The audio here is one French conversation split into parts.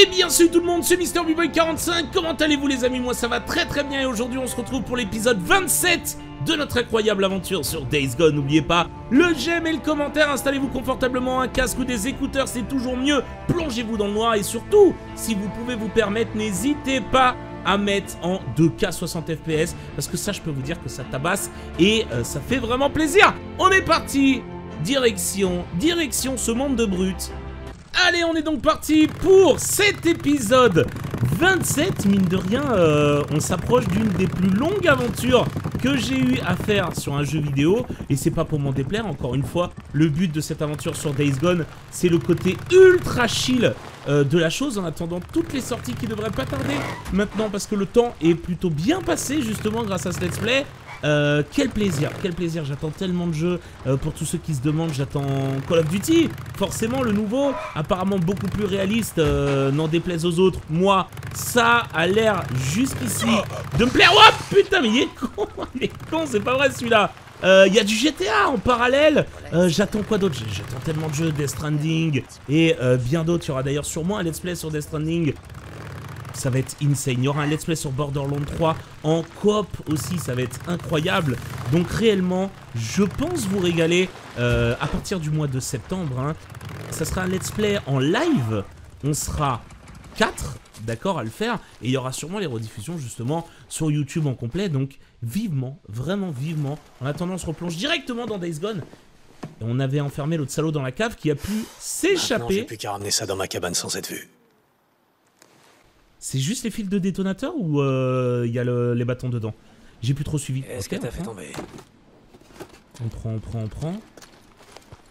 Et bien salut tout le monde, c'est Mister 45 comment allez-vous les amis? Moi ça va très très bien et aujourd'hui on se retrouve pour l'épisode 27 de notre incroyable aventure sur Days Gone. N'oubliez pas le j'aime et le commentaire, installez-vous confortablement un casque ou des écouteurs, c'est toujours mieux. Plongez-vous dans le noir et surtout, si vous pouvez vous permettre, n'hésitez pas à mettre en 2K 60 FPS parce que ça je peux vous dire que ça tabasse et euh, ça fait vraiment plaisir. On est parti Direction, direction ce monde de brutes Allez, on est donc parti pour cet épisode 27. Mine de rien, euh, on s'approche d'une des plus longues aventures que j'ai eu à faire sur un jeu vidéo. Et c'est pas pour m'en déplaire, encore une fois. Le but de cette aventure sur Days Gone, c'est le côté ultra chill euh, de la chose en attendant toutes les sorties qui devraient pas tarder maintenant parce que le temps est plutôt bien passé justement grâce à ce let's play euh, quel plaisir, quel plaisir, j'attends tellement de jeux. Euh, pour tous ceux qui se demandent, j'attends Call of Duty. Forcément, le nouveau, apparemment beaucoup plus réaliste, euh, n'en déplaise aux autres. Moi, ça a l'air jusqu'ici de me plaire. Oh putain, mais il est con, il est con, c'est pas vrai celui-là. Il y a du GTA en parallèle. j'attends quoi d'autre? J'attends tellement de jeux, Death Stranding et bien d'autres. Il y aura d'ailleurs sûrement un let's play sur Death Stranding ça va être insane. Il y aura un let's play sur Borderlands 3 en coop aussi, ça va être incroyable. Donc réellement, je pense vous régaler euh, à partir du mois de septembre. Hein. Ça sera un let's play en live. On sera 4, d'accord, à le faire. Et il y aura sûrement les rediffusions justement sur YouTube en complet. Donc vivement, vraiment vivement. En attendant, on se replonge directement dans Days Gone. Et on avait enfermé l'autre salaud dans la cave qui a pu s'échapper. J'ai plus qu'à ramener ça dans ma cabane sans être vu. C'est juste les fils de détonateur ou il euh, y a les bâtons dedans? J'ai plus trop suivi. Est-ce que t'as fait tomber? On prend, on prend, on prend.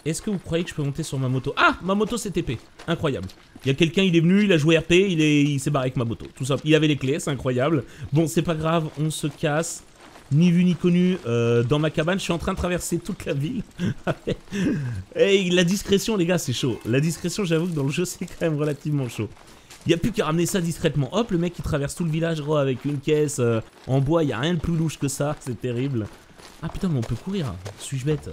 Est-ce que vous croyez que je peux monter sur ma moto? Ah Ma moto c'est TP. Incroyable. Il y a quelqu'un, il est venu, il a joué RP, il s'est barré avec ma moto. Tout ça. Il avait les clés, c'est incroyable. Bon, c'est pas grave, on se casse. Ni vu ni connu euh, dans ma cabane. Je suis en train de traverser toute la ville. Et la discrétion, les gars, c'est chaud. La discrétion, j'avoue que dans le jeu, c'est quand même relativement chaud. Il a plus qu'à ramener ça discrètement. Hop, le mec qui traverse tout le village gros, avec une caisse euh, en bois. Il a rien de plus louche que ça. C'est terrible. Ah putain, mais on peut courir. Suis-je bête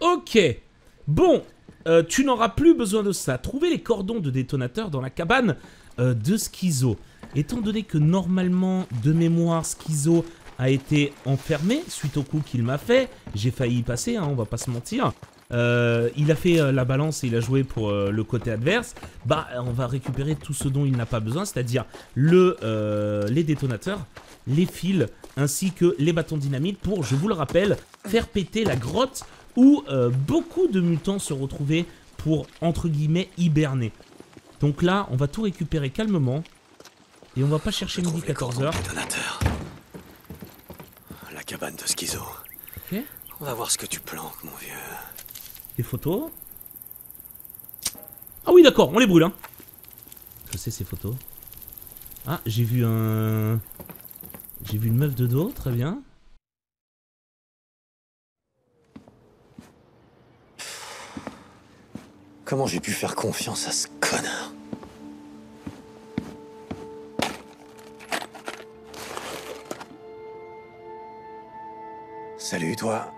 Ok. Bon, euh, tu n'auras plus besoin de ça. Trouver les cordons de détonateur dans la cabane euh, de Schizo. Étant donné que normalement, de mémoire, Schizo a été enfermé suite au coup qu'il m'a fait, j'ai failli y passer, hein, on va pas se mentir. Euh, il a fait la balance et il a joué pour le côté adverse. Bah, on va récupérer tout ce dont il n'a pas besoin, c'est-à-dire le, les détonateurs, les fils, ainsi que les bâtons dynamite pour, je vous le rappelle, faire péter la grotte où euh, beaucoup de mutants se retrouvaient pour, entre guillemets, hiberner. Donc là, on va tout récupérer calmement. Et on va pas chercher midi 14h. La cabane de schizo. Ok. On va voir ce que tu planques, mon vieux. Des photos. Ah oui, d'accord, on les brûle, hein. Je sais ces photos. Ah, j'ai vu un... J'ai vu une meuf de dos, très bien. Comment j'ai pu faire confiance à ce connard Salut, toi.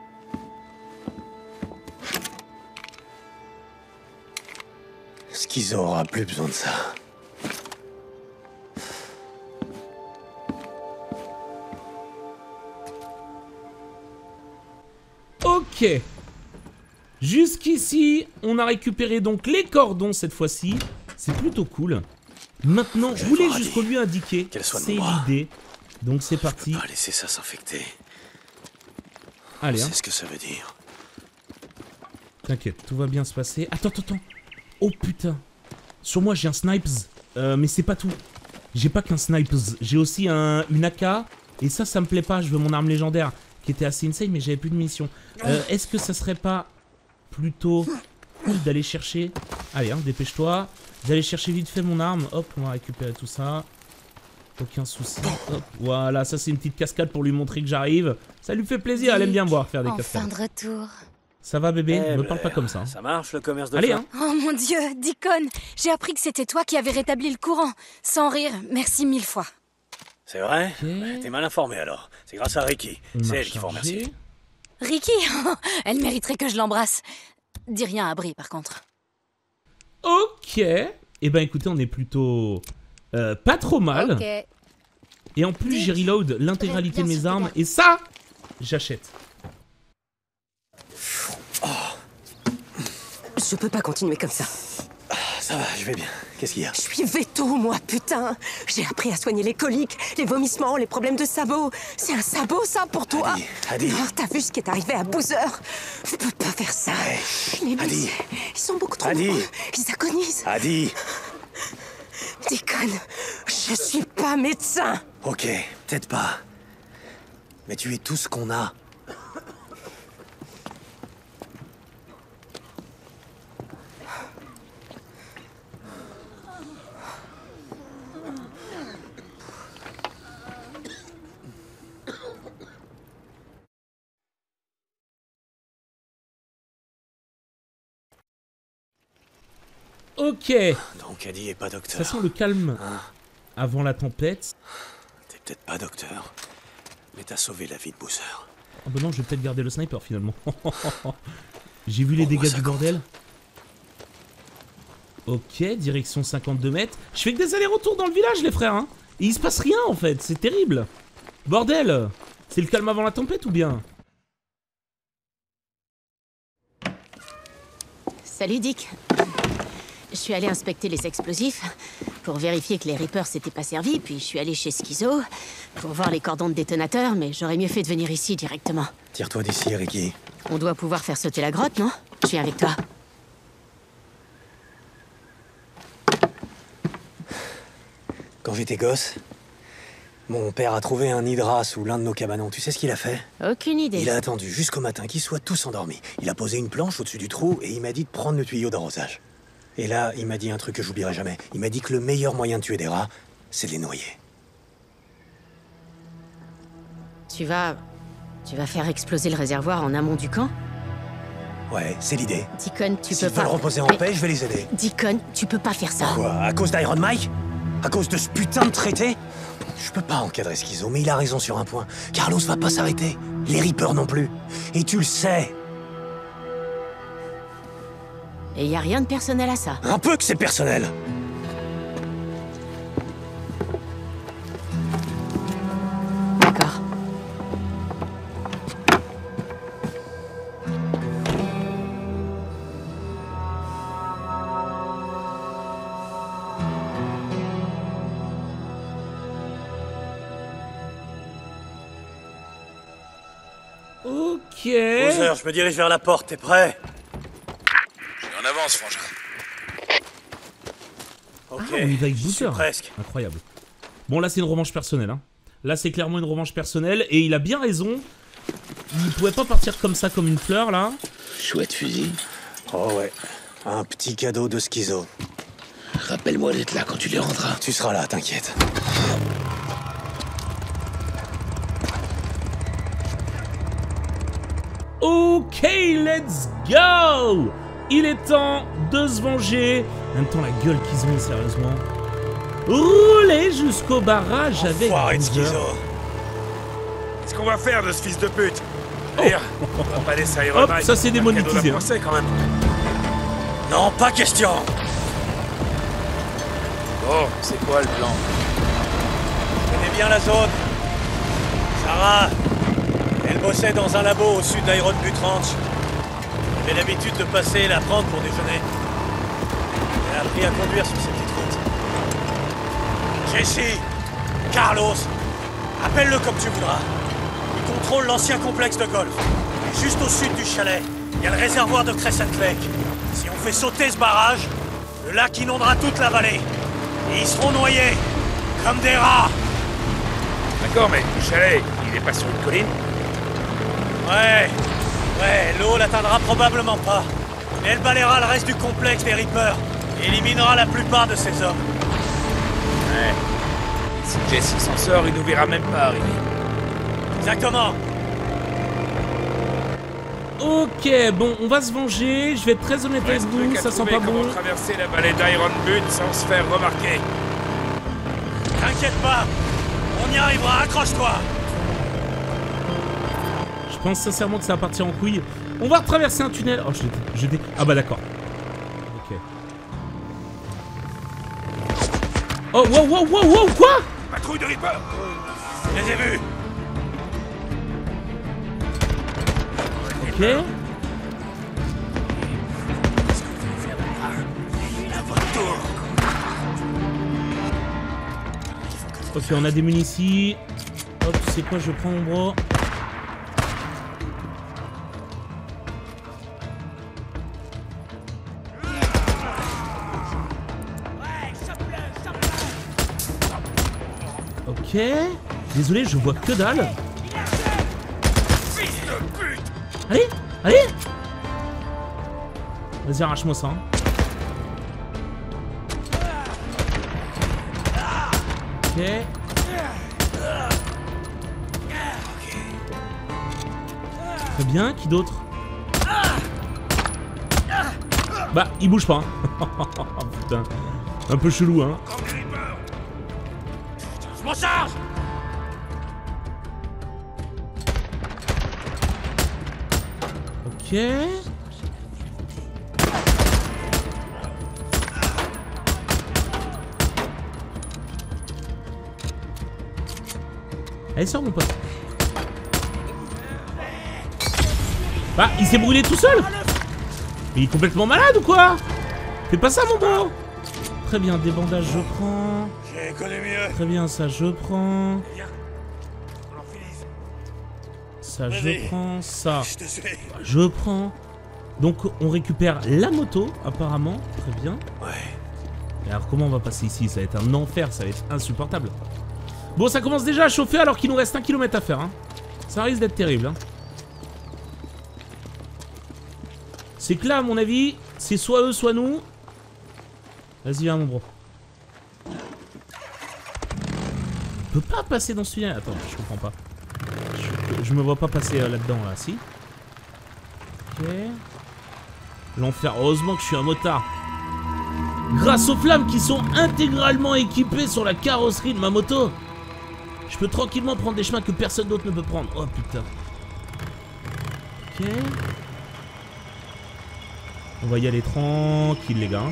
Schizo aura plus besoin de ça. Ok. Jusqu'ici, on a récupéré donc les cordons cette fois-ci. C'est plutôt cool. Maintenant, je voulais jusqu'au lieu indiqué. C'est l'idée. Donc c'est parti. pas laisser ça s'infecter. Allez, hein. ce que ça veut dire. T'inquiète, tout va bien se passer. Attends, attends, attends. Oh putain. Sur moi, j'ai un snipes. Euh, mais c'est pas tout. J'ai pas qu'un snipes. J'ai aussi un, une AK. Et ça, ça me plaît pas. Je veux mon arme légendaire. Qui était assez insane, mais j'avais plus de munitions. Euh, Est-ce que ça serait pas plutôt cool d'aller chercher... Allez, hein, dépêche-toi. D'aller chercher vite fait mon arme. Hop, on va récupérer tout ça. Aucun souci. Hop, voilà, ça c'est une petite cascade pour lui montrer que j'arrive. Ça lui fait plaisir, elle aime bien voir faire des cascades. de retour. Ça va bébé? Eh Me ben, parle pas comme ça. hein. Ça marche le commerce de Allez, hein Oh mon dieu, Deacon J'ai appris que c'était toi qui avais rétabli le courant. Sans rire, merci mille fois. C'est vrai? Bah, T'es mal informé alors. C'est grâce à Ricky. C'est elle qu'il faut chargé. Ricky Elle mériterait que je l'embrasse. Dis rien à Brie, par contre. Ok. Eh ben écoutez, on est plutôt euh, pas trop mal. Ok. Et en plus, j'ai reload l'intégralité de mes armes. Et ça, j'achète. Je peux pas continuer comme ça. Ça va, je vais bien. Qu'est-ce qu'il y a Je suis veto, moi, putain. J'ai appris à soigner les coliques, les vomissements, les problèmes de sabot. C'est un sabot, ça, pour toi Adi, Adi. Oh, T'as vu ce qui est arrivé à Boozer Je peux pas faire ça. Les Adi. ils sont beaucoup trop Adi. nombreux. Ils agonisent. Adi Déconne, je suis pas médecin. Ok, peut-être pas. Mais tu es tout ce qu'on a. Ok. De Donc Adi est pas toute docteur. façon, le calme Hein avant la tempête. T'es peut-être pas docteur. Mais t'as sauvé la vie de Boozer. Oh bah non, je vais peut-être garder le sniper finalement. J'ai vu les dégâts du bordel. Ok, direction 52 mètres. Je fais que des allers-retours dans le village, les frères. Hein. Et il se passe rien en fait, c'est terrible. Bordel C'est le calme avant la tempête ou bien? Salut Dick. Je suis allé inspecter les explosifs pour vérifier que les Reapers s'étaient pas servis, puis je suis allé chez Schizo pour voir les cordons de détonateur, mais j'aurais mieux fait de venir ici directement. Tire-toi d'ici, Ricky. On doit pouvoir faire sauter la grotte, non? Je viens avec toi. Quand j'étais gosse, mon père a trouvé un hydra sous l'un de nos cabanons. Tu sais ce qu'il a fait? Aucune idée. Il a attendu jusqu'au matin qu'ils soient tous endormis. Il a posé une planche au-dessus du trou et il m'a dit de prendre le tuyau d'arrosage. Et là, il m'a dit un truc que j'oublierai jamais. Il m'a dit que le meilleur moyen de tuer des rats, c'est de les noyer. Tu vas. Tu vas faire exploser le réservoir en amont du camp? Ouais, c'est l'idée. Deacon, tu peux pas. veulent reposer en Mais- paix, je vais les aider. Deacon, tu peux pas faire ça. Quoi? À cause d'Iron Mike? À cause de ce putain de traité? Je peux pas encadrer Schizo, mais il a raison sur un point. Carlos va pas s'arrêter. Les Reapers non plus. Et tu le sais. Et y a rien de personnel à ça. Un peu que c'est personnel. D'accord. Ok. Bowser, je me dirige vers la porte. T'es prêt En avance, frangin. On y va avec j'y suis Boozer. presque. Incroyable. Bon, là, c'est une revanche personnelle. Hein. Là, c'est clairement une revanche personnelle. Et il a bien raison. Il pouvait pas partir comme ça, comme une fleur, là. Chouette fusil. Oh ouais. Un petit cadeau de Schizo. Rappelle-moi d'être là quand tu les rendras. Tu seras là, t'inquiète. Ok, let's go Il est temps de se venger. En même temps, la gueule qu'ils ont, sérieusement. Roulez jusqu'au barrage avec. Qu'est-ce qu'on va faire de ce fils de pute D'ailleurs, on va pas laisser Iron Hop, ça, c'est démonétisé, hein. Français, quand même. Non, pas question Bon, c'est quoi le plan Je connais bien la zone. Sarah, elle bossait dans un labo au sud d'Iron Butte Ranch. J'avais l'habitude de passer et la prendre pour déjeuner. Appris à conduire sur ces petites routes. Jesse, Carlos, appelle-le comme tu voudras. Il contrôle l'ancien complexe de golf. Et juste au sud du chalet, il y a le réservoir de Crescent Lake. Si on fait sauter ce barrage, le lac inondera toute la vallée. Et ils seront noyés, comme des rats. D'accord, mais le chalet, il est pas sur une colline? Ouais, ouais, l'eau l'atteindra probablement pas. Mais elle balayera le reste du complexe des Reapers éliminera la plupart de ses hommes. Ouais. Et si Jesse s'en sort, il nous verra même pas arriver. Exactement. Ok, bon, on va se venger. Je vais être très honnête avec vous, ça sent pas bon. traverser la vallée d'Iron Butte sans se faire remarquer. T'inquiète pas, on y arrivera, accroche-toi Je pense sincèrement que ça va partir en couille. On va retraverser un tunnel. Oh, je l'ai- je l'ai- Ah bah d'accord. Oh, wow, wow, wow, wow, quoi Patrouille de Reaper Je les ai vus Ok. Ok, on a des munitions. Hop, c'est quoi, je prends mon bras. Désolé, je vois que dalle. Allez, allez Vas-y, arrache-moi ça. hein. Ok. Très bien, qui d'autre? Bah, il bouge pas. hein. Putain. Un peu chelou, hein. M'en charge Ok. Allez, sors mon pote. Bah, il s'est brûlé tout seul il est complètement malade ou quoi? Fais pas ça mon bro Très bien, des bandages je prends. Mieux Très bien, ça je prends. Ça je prends. Ça Je prends. Donc on récupère la moto apparemment. Très bien. Ouais. Et alors comment on va passer ici? Ça va être un enfer, ça va être insupportable. Bon, ça commence déjà à chauffer alors qu'il nous reste un kilomètre à faire. hein. Ça risque d'être terrible. hein. C'est que là, à mon avis, c'est soit eux, soit nous. Vas-y, viens, mon bro. On peut pas passer dans ce tunnel. Attends, je comprends pas. Je, me vois pas passer euh, là-dedans, là, si. Ok. L'enfer. Heureusement que je suis un motard. Grâce aux flammes qui sont intégralement équipées sur la carrosserie de ma moto, je peux tranquillement prendre des chemins que personne d'autre ne peut prendre. Oh putain. Ok. On va y aller tranquille les gars.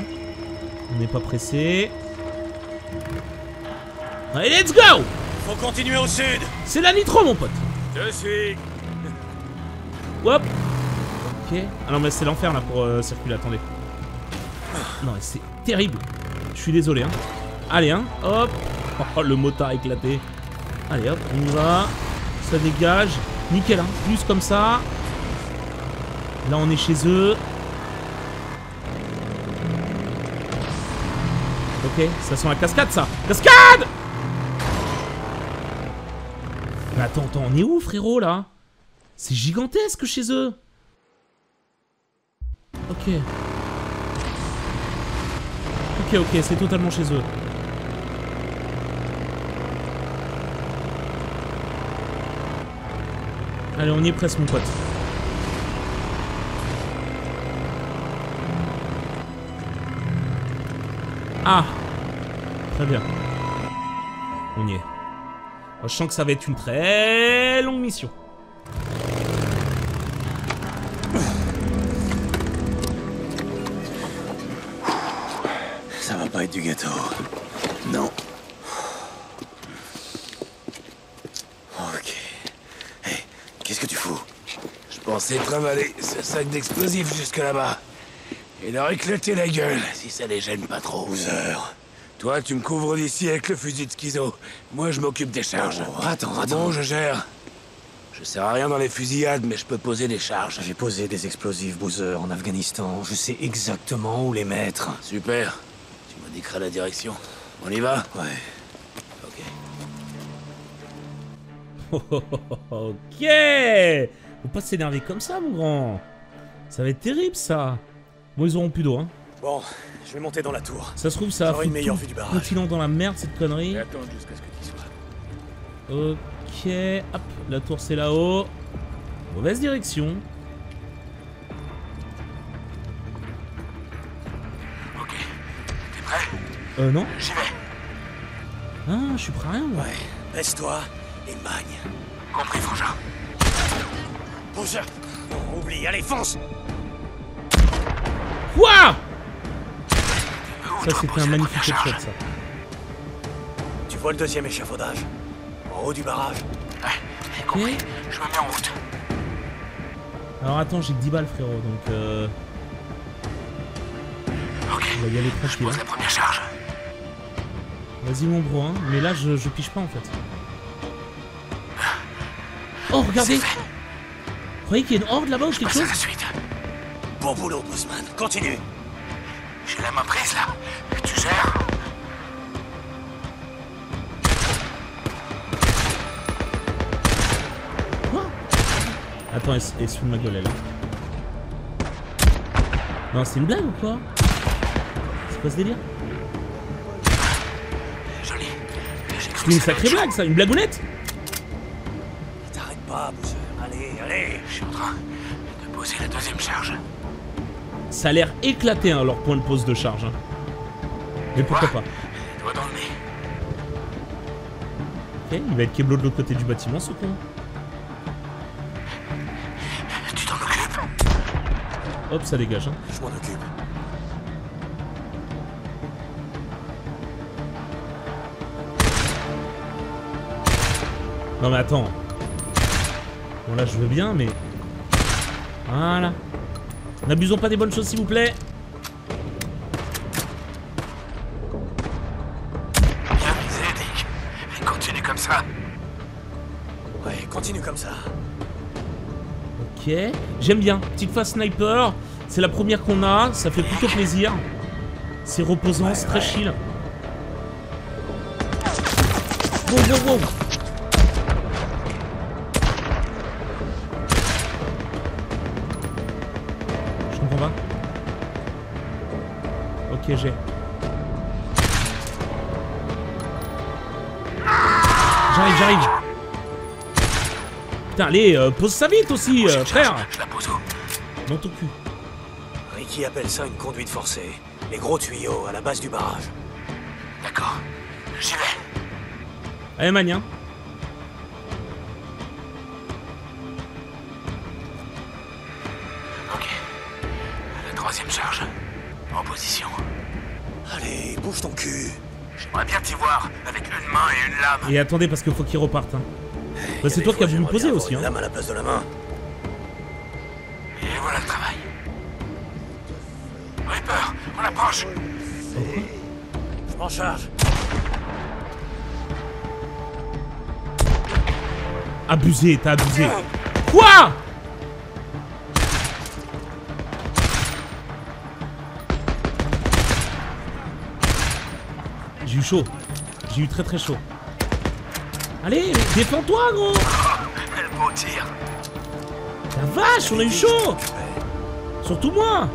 On n'est pas pressé. Allez, let's go Faut continuer au sud C'est la nitro mon pote. Je suis. Hop. Ok. Ah non mais c'est l'enfer là pour euh, circuler, attendez. Non c'est terrible. Je suis désolé hein. Allez hein, hop. Oh le motard éclaté. Allez hop, on y va. Ça dégage. Nickel hein. Plus comme ça. Là on est chez eux. Ok, ça sent la cascade ça. Cascade attends, attends, on est où frérot là? C'est gigantesque chez eux Ok. Ok, ok, c'est totalement chez eux. Allez, on y est presque, mon pote. Ah Très bien. On y est. Je sens que ça va être une très longue mission. Ça va pas être du gâteau. Non. Ok. Hé, qu'est-ce que tu fous? Je pensais travailler ce sac d'explosifs jusque là-bas. Et leur éclater la gueule, si ça les gêne pas trop. Boozer. Toi, tu me couvres d'ici avec le fusil de schizo. Moi, je m'occupe des charges. Oh, attends, C'est attends. Bon, je gère. Je sers à rien dans les fusillades, mais je peux poser des charges. J'ai posé des explosifs Boozer en Afghanistan. Je sais exactement où les mettre. Super. Tu m'indiqueras la direction. On y va Ouais. Ok. ok Faut pas s'énerver comme ça, mon grand. Ça va être terrible, ça. Bon, ils auront plus d'eau, hein. Bon, je vais monter dans la tour. Ça se trouve, ça va une meilleure vue du barrage. Continuant dans la merde, cette connerie. Attendre jusqu'à ce que tu sois. Ok. Hop, la tour, c'est là-haut. Mauvaise direction. Ok. T'es prêt? Euh, non. J'y vais. Ah, je suis prêt à rien, moi. Ouais. Reste-toi et magne. Compris, frangin. Bonjour. Oublie, allez, fonce Quoi? Ça, c'était un magnifique charge ça. Tu vois le deuxième échafaudage En haut du barrage Ouais, compris. Je me mets en route. Alors attends, j'ai que 10 balles, frérot, donc euh, Ok. on va y aller Je tranquille. pose hein. la première charge. Vas-y, mon bro, hein. Mais là, je, je pige pas, en fait. Oh, regardez. Vous croyez qu'il y a une horde là-bas ou quelque chose la suite. Bon boulot, Boozman. Continue. J'ai la main prise là. Tu gères Quoi Attends, elle, se fout de ma gueule, elle. hein. Non, c'est une blague ou quoi? C'est quoi ce délire? Joli. C'est une sacrée blague, ça Une blagounette? T'arrêtes pas, Boozer. Allez, allez. Je suis en train de poser la deuxième charge. Ça a l'air éclaté, hein, leur point de pause de charge. hein. Mais pourquoi pas? Ok, il va être keblo de l'autre côté du bâtiment, ce con. Tu t'en occupes Hop, ça dégage. Hein. Je m'en occupe. Non mais attends. Bon là je veux bien mais... Voilà. N'abusons pas des bonnes choses s'il vous plaît. Bien visé, Dick. Continue comme ça. Ouais, continue comme ça. Ok. J'aime bien. Petite phase sniper. C'est la première qu'on a. Ça fait plutôt plaisir. C'est reposant, c'est très chill. Wow, wow, wow. J'arrive, j'arrive. Putain, allez, euh, pose ça vite aussi, euh, frère. Je la pose où Dans ton cul. Ricky appelle ça une conduite forcée. Les gros tuyaux à la base du barrage. D'accord. J'y vais. Allez, Mania. Et attendez, parce qu'il faut qu'il reparte. Hein. Bah, c'est toi qui as voulu j'aimerais poser aussi. Hein. À la place de la main. Et voilà le travail. Reaper, on approche. Je m'en charge. Abusé, t'as abusé. Quoi? J'ai eu chaud. J'ai eu très très chaud. Allez, défends-toi, gros Quel beau tir. La vache, on a eu chaud Surtout moi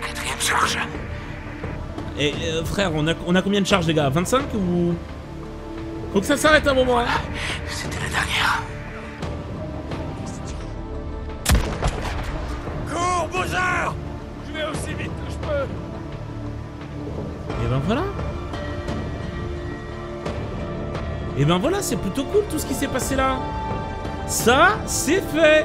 Quatrième charge. Et euh, frère, on a, on a combien de charges, les gars? 25 ou... Faut que ça s'arrête un moment. hein. Et ben voilà, c'est plutôt cool tout ce qui s'est passé là. Ça, c'est fait.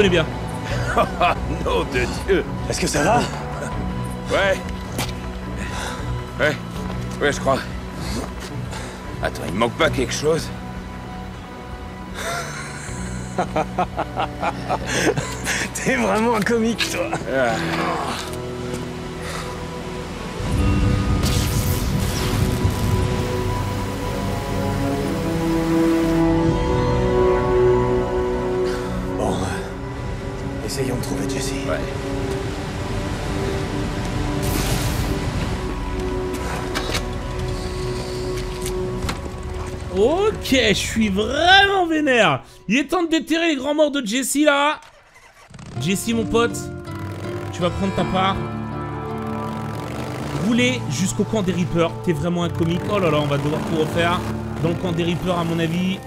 Connais bien. Nom de Dieu. Est-ce que ça va? Ouais. Ouais. Ouais, je crois. Attends, il manque pas quelque chose T'es vraiment un comique, toi Bon, Ok, je suis vraiment vénère. Il est temps de déterrer les grands morts de Jesse là. Jesse mon pote, tu vas prendre ta part. Rouler jusqu'au camp des Reapers. T'es vraiment un comique. Oh là là, on va devoir tout refaire. Dans le camp des Reapers, à mon avis,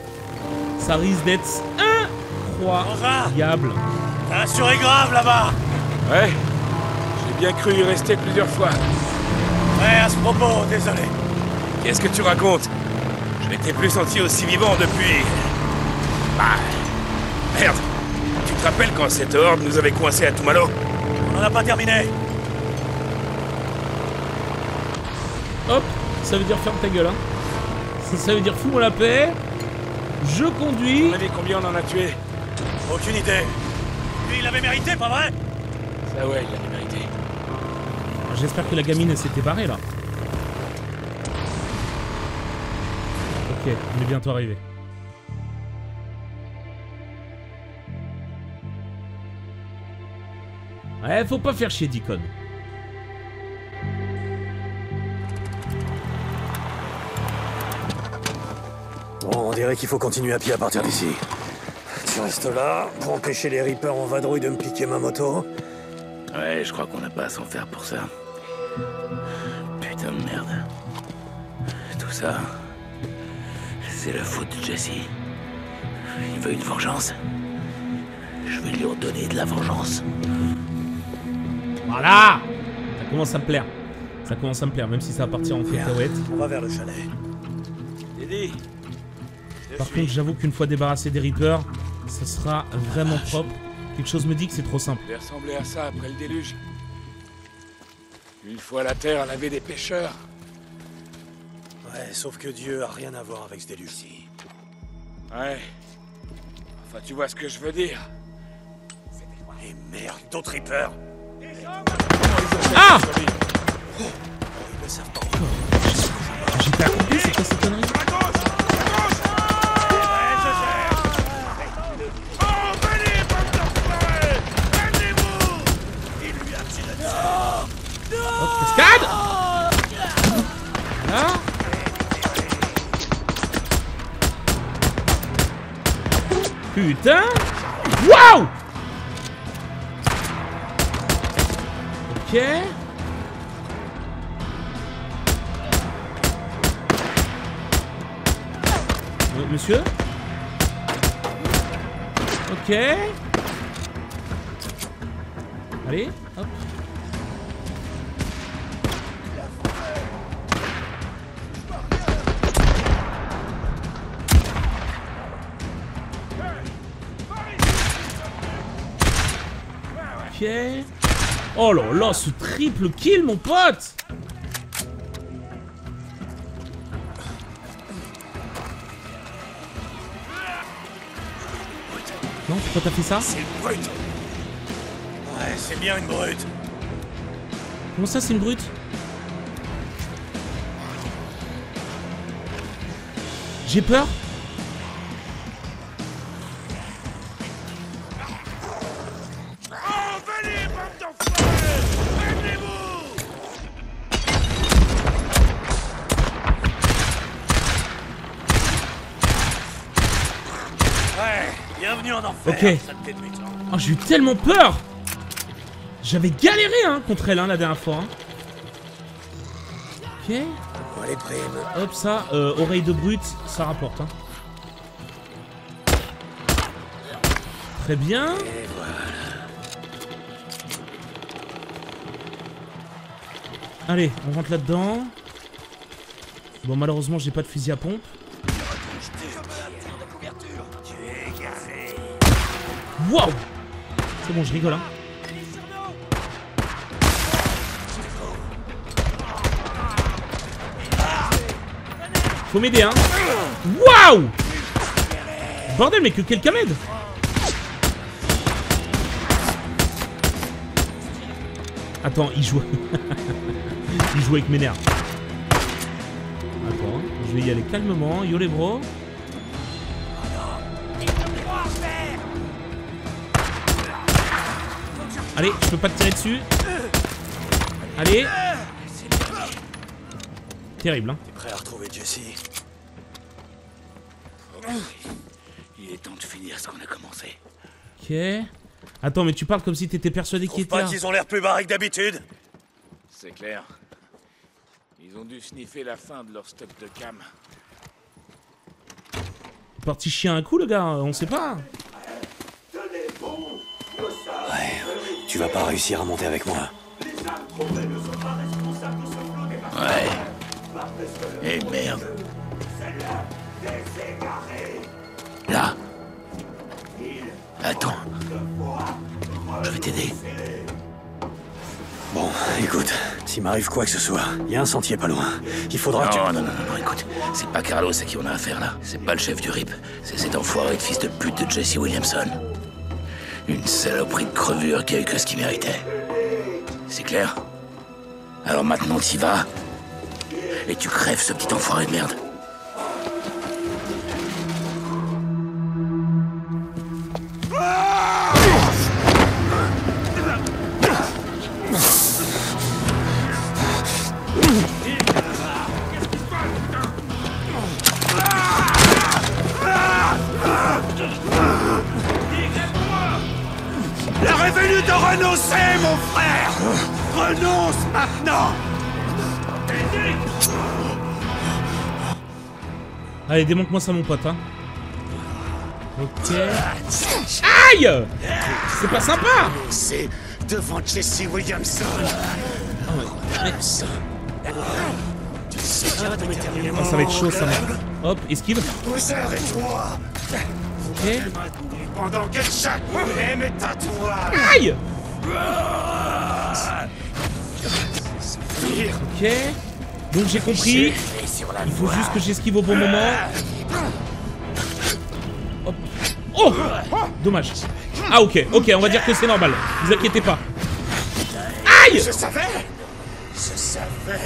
ça risque d'être incroyable. T'as assuré grave là-bas Ouais. J'ai bien cru y rester plusieurs fois. Ouais, à ce propos, désolé. Qu'est-ce que tu racontes? M'étais plus senti aussi vivant depuis... Bah... Merde. Tu te rappelles quand cette horde nous avait coincés à Tumalo? On n'en a pas terminé. Hop, ça veut dire ferme ta gueule. Hein. Ça, veut dire fous-moi la paix. Je conduis. Vous savez combien on en a tué? Aucune idée. Lui, il avait mérité, pas vrai? Ça ouais, il avait mérité. J'espère que la gamine s'était barrée là. Ok, on est bientôt arrivé. Ouais, faut pas faire chier Deacon. Bon, on dirait qu'il faut continuer à pied à partir d'ici. Tu restes là pour empêcher les Reapers en vadrouille de me piquer ma moto Ouais, je crois qu'on n'a pas à s'en faire pour ça. Putain de merde. Tout ça, c'est la faute de Jesse. Il veut une vengeance. Je vais lui redonner de la vengeance. Voilà Ça commence à me plaire. Ça commence à me plaire, même si ça va partir en cacahuète. on va vers le chalet. Didi Par contre, j'avoue qu'une fois débarrassé des Reapers, ça sera vraiment propre. Quelque chose me dit que c'est trop simple. Il ressemblait à ça après le déluge. Une fois la terre, elle avait des pêcheurs. Sauf que Dieu a rien à voir avec ce déluge. Ouais. Enfin, tu vois ce que je veux dire. Et merde, d'autres Reapers Ah Ils le savent pas. J'ai pas compris, c'est quoi cette connerie? Putain Waouh Ok. Euh, Monsieur Ok. Allez, Oh là là, ce triple kill, mon pote Non, pourquoi t'as fait ça C'est une brute Ouais, c'est bien une brute. Comment ça, c'est une brute J'ai peur Ok. méchant. Oh, j'ai eu tellement peur J'avais galéré hein, contre elle hein, la dernière fois. hein. Ok. Hop, ça, euh, oreille de brute, ça rapporte. Hein. Très bien. Et voilà. Allez, on rentre là-dedans. Bon, malheureusement, j'ai pas de fusil à pompe. Waouh C'est bon, je rigole, hein. Faut m'aider, hein. Waouh Bordel, mais que quelqu'un m'aide Attends, il joue... il joue avec mes nerfs. Attends, je vais y aller calmement. Yo les bros. Allez, je peux pas te tirer dessus. Allez. Terrible, hein. T'es prêt à retrouver Jesse? Il est temps de finir ce qu'on a commencé. Ok. Attends, mais tu parles comme si t'étais persuadé qu'il Trouve était pas là. qu'ils ont l'air plus barrés que d'habitude C'est clair. Ils ont dû sniffer la fin de leur stock de cam. Parti chier un coup, le gars, on sait pas. Tu vas pas réussir à monter avec moi. Ouais. Eh merde. Là. Attends. Je vais t'aider. Bon, écoute, s'il m'arrive quoi que ce soit, il y a un sentier pas loin. Il faudra que tu... Non, non, non, non, non, écoute, c'est pas Carlos à qui on a affaire là. C'est pas le chef du RIP. C'est cet enfoiré de fils de pute de Jesse Williamson. Une saloperie de crevure qui a eu que ce qu'il méritait. C'est clair? Alors maintenant t'y vas. Et tu crèves ce petit enfoiré de merde. Renoncer, mon frère Renonce maintenant Allez, démonte-moi ça, mon pote, hein. Ok. Aïe C'est pas sympa C'est devant Jesse Williamson. Ah, ça va être chaud, ça. mec. Hop, esquive. Ok. pendant que chaque. Aïe Ok. Donc j'ai compris. Il faut juste que j'esquive au bon moment. Hop. Oh Dommage. Ah ok, ok, on va dire que c'est normal. Vous inquiétez pas. Aïe Je savais Je savais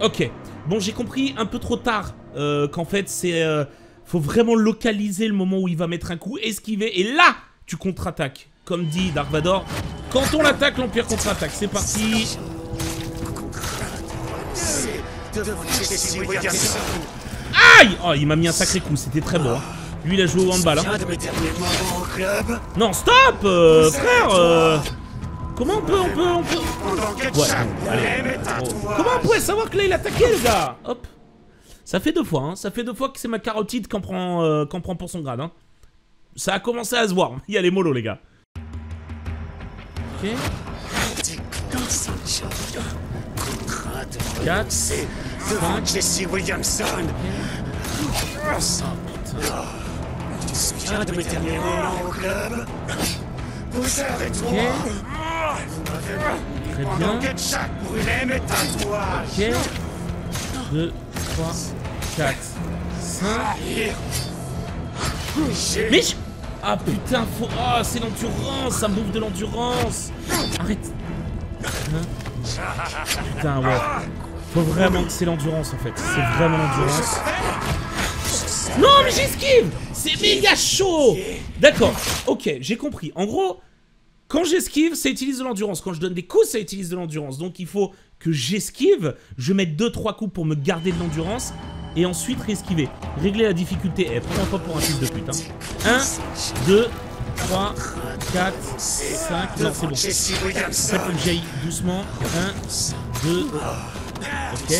Ok. Bon, j'ai compris un peu trop tard euh, qu'en fait, c'est. euh, faut vraiment localiser le moment où il va mettre un coup, esquiver, et là, tu contre-attaques. Comme dit Dark Vador, quand on l'attaque, l'Empire contre-attaque. C'est parti. Aïe Oh, il m'a mis un sacré coup, c'était très bon. hein. Lui, il a joué au handball. Hein. Non, stop euh, Frère euh, Comment on peut, on peut, on peut... Comment on pouvait savoir que là, il attaquait, le gars? Hop. Ça fait deux fois, hein. Ça fait deux fois que c'est ma carotide qu'on prend, euh, prend pour son grade, hein. Ça a commencé à se voir. Il y a les molos, les gars. Ok. Quatre. C'est devant Jesse Williamson. Tu te souviens mes derniers Très bien. est à toi. Ok. 2, 3, 4, 5. J'ai Mais je- Ah putain. Ah, c'est l'endurance, ça me bouffe de l'endurance Arrête Hein Putain, ouais. Faut vraiment que c'est l'endurance, en fait. C'est vraiment l'endurance. Non, mais j'esquive C'est méga chaud D'accord, ok, j'ai compris. En gros, quand j'esquive, ça utilise de l'endurance. Quand je donne des coups, ça utilise de l'endurance. Donc il faut que j'esquive, je mette 2-3 coups pour me garder de l'endurance, et ensuite réesquiver. Régler la difficulté. Eh, prends-moi pas pour un fils de pute. Hein. 1, 2, 3, 4, 5. Non, c'est bon. Fait, faut que j'aille doucement. 1, 2, ok.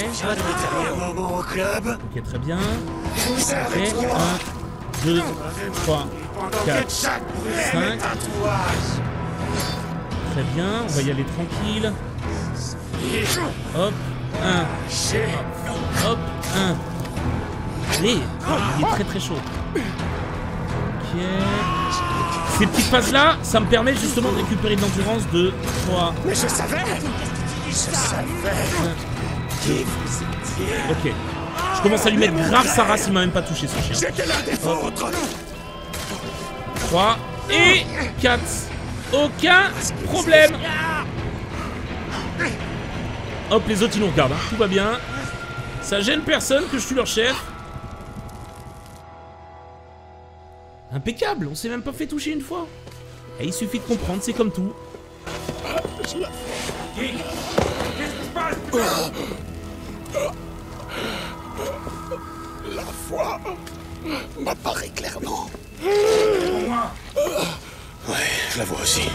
Ok, très bien. Ok, et toi. 1, 2, 3, Pendant 4, que chaque problème 5. est à toi. Très bien, on va y aller tranquille. Hop, 1, J'ai hop, 1. Allez, il est très très chaud. Ok. Ces petites phases-là, ça me permet justement de récupérer de l'endurance de 3. Mais je savais Je savais Ok. Je commence à lui mettre grave sa race, il m'a même pas touché ce chien. J'étais l'un des vôtres 3 et 4. Aucun problème. Hop, les autres ils nous regardent, hein. tout va bien. Ça gêne personne que je suis leur chef. Impeccable, on s'est même pas fait toucher une fois. Et il suffit de comprendre, c'est comme tout. m'apparaît clairement. Ouais, je la vois aussi.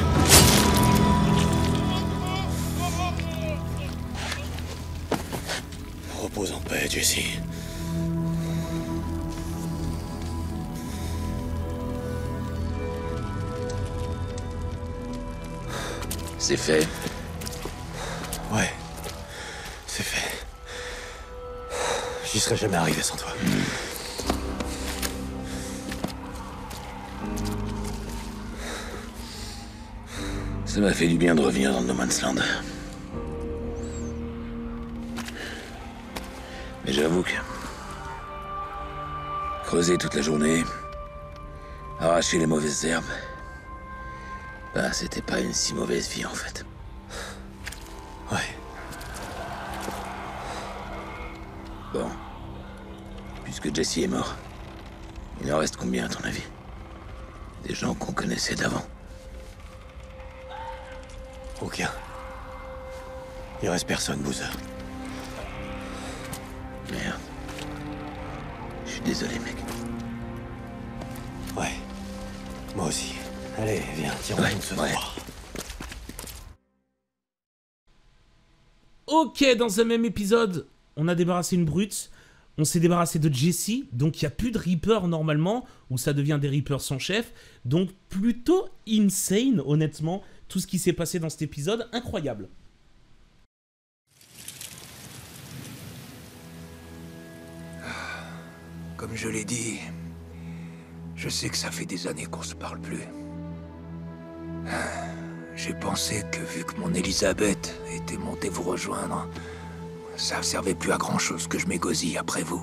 Repose en paix, Jesse. C'est fait. Ouais, c'est fait. J'y serais jamais arrivé sans toi. Ça m'a fait du bien de revenir dans le No Man's Land. Mais j'avoue que... Creuser toute la journée, arracher les mauvaises herbes, bah c'était pas une si mauvaise vie en fait. Ouais. Bon. Puisque Jesse est mort, il en reste combien à ton avis? Des gens qu'on connaissait d'avant. Aucun. Il reste personne, Boozer. Merde. Je suis désolé, mec. Allez, viens, tirons Ouais, ce ouais. Ok, dans un même épisode, on a débarrassé une brute, on s'est débarrassé de Jesse, donc il n'y a plus de Reaper normalement, où ça devient des Reapers sans chef, donc plutôt insane, honnêtement, tout ce qui s'est passé dans cet épisode, incroyable. Comme je l'ai dit, je sais que ça fait des années qu'on se parle plus. J'ai pensé que vu que mon Elisabeth était montée vous rejoindre, ça servait plus à grand chose que je m'égosille après vous.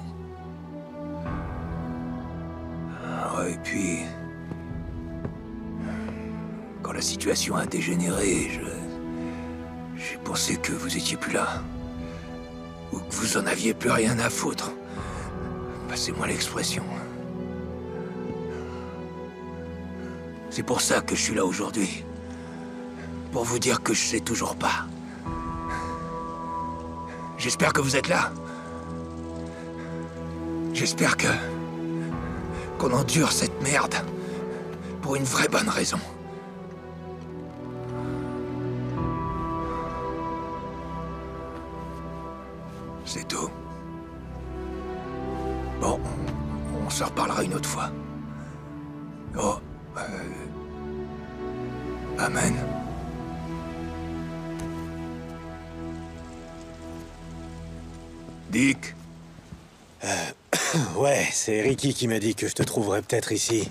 Ah, Et puis, quand la situation a dégénéré, je, j'ai pensé que vous étiez plus là, ou que vous en aviez plus rien à foutre. Passez-moi l'expression. C'est pour ça que je suis là aujourd'hui. Pour vous dire que je sais toujours pas. J'espère que vous êtes là. J'espère que... qu'on endure cette merde. Pour une vraie bonne raison. C'est Ricky qui m'a dit que je te trouverais peut-être ici.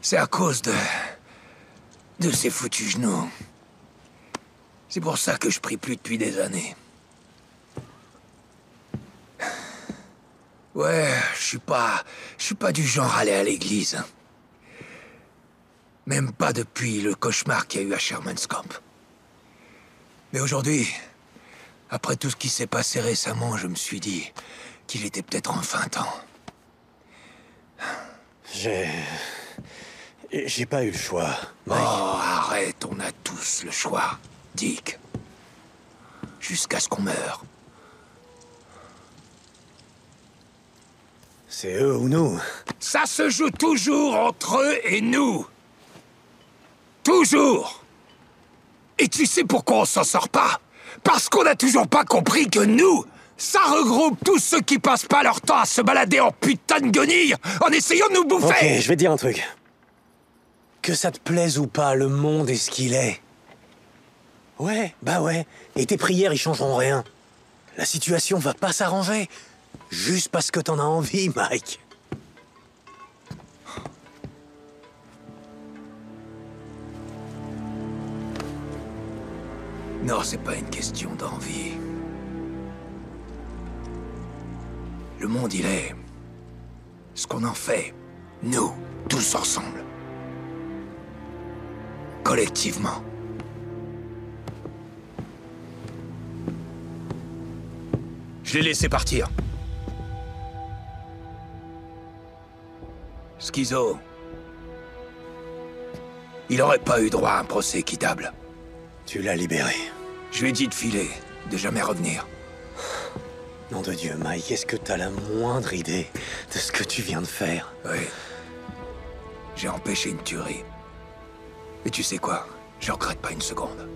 c'est à cause de... de ces foutus genoux. C'est pour ça que je prie plus depuis des années. Ouais, je suis pas... Je suis pas du genre à aller à l'église. hein. Même pas depuis le cauchemar qu'il y a eu à Sherman's Camp. Mais aujourd'hui, après tout ce qui s'est passé récemment, je me suis dit qu'il était peut-être enfin temps. J'ai. J'ai pas eu le choix. Oh, arrête, on a tous le choix, Dick. Jusqu'à ce qu'on meure. C'est eux ou nous? Ça se joue toujours entre eux et nous. Toujours. Et tu sais pourquoi on s'en sort pas? Parce qu'on n'a toujours pas compris que nous, ça regroupe tous ceux qui passent pas leur temps à se balader en putain de guenilles en essayant de nous Ok, bouffer. je vais te dire un truc. Que ça te plaise ou pas, le monde est ce qu'il est. Ouais, bah ouais. Et tes prières, ils changeront rien. La situation va pas s'arranger. Juste parce que t'en as envie, Mike. Non, c'est pas une question d'envie. Le monde, il est... Ce qu'on en fait, nous, tous ensemble. Collectivement. Je l'ai laissé partir. Schizo. Il aurait pas eu droit à un procès équitable. Tu l'as libéré. Je lui ai dit de filer, de jamais revenir. Nom de Dieu, Mike, est-ce que t'as la moindre idée de ce que tu viens de faire? Oui. J'ai empêché une tuerie. Et tu sais quoi? Je regrette pas une seconde.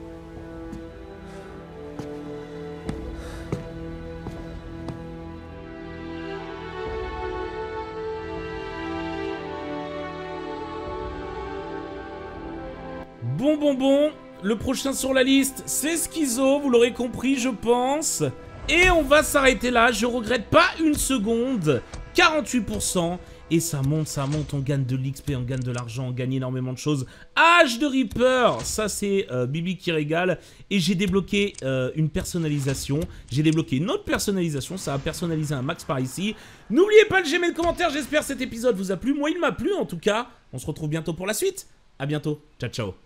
Bon, bon, bon. Le prochain sur la liste, c'est Schizo, vous l'aurez compris, je pense. Et on va s'arrêter là, je regrette pas une seconde. 48%. Et ça monte, ça monte, on gagne de l'XP, on gagne de l'argent, on gagne énormément de choses. Âge de Reaper, ça c'est euh, Bibi qui régale. Et j'ai débloqué euh, une personnalisation. J'ai débloqué une autre personnalisation, ça a personnalisé un max par ici. N'oubliez pas de j'aimer le commentaire, j'espère cet épisode vous a plu. Moi il m'a plu en tout cas. On se retrouve bientôt pour la suite. A bientôt, ciao ciao.